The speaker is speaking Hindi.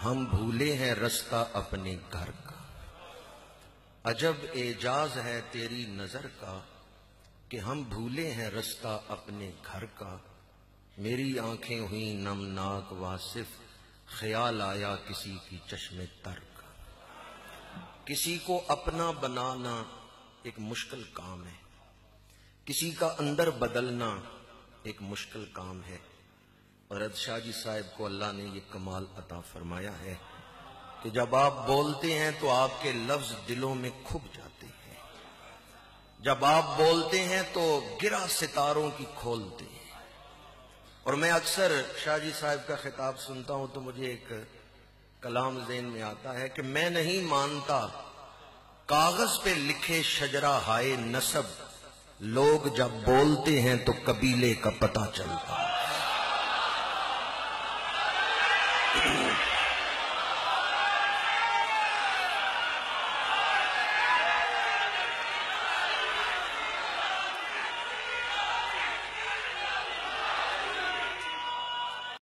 हम भूले हैं रास्ता अपने घर का। अजब एजाज है तेरी नज़र का कि हम भूले हैं रास्ता अपने घर का। मेरी आँखें हुई नमनाक वासिफ, ख्याल आया किसी की चश्मे तर का। किसी को अपना बनाना एक मुश्किल काम है। किसी का अंदर बदलना एक मुश्किल काम है। और शाह जी साहब को अल्लाह ने यह कमाल अता फरमाया है कि जब आप बोलते हैं तो आपके लफ्ज दिलों में खुब जाते हैं। जब आप बोलते हैं तो गिरा सितारों की खोलते हैं और मैं अक्सर शाहजी साहब का खिताब सुनता हूँ तो मुझे एक कलाम जेन में आता है कि मैं नहीं मानता कागज़ पे लिखे शजरा हाय नसब, लोग जब बोलते हैं तो कबीले का पता चलता है।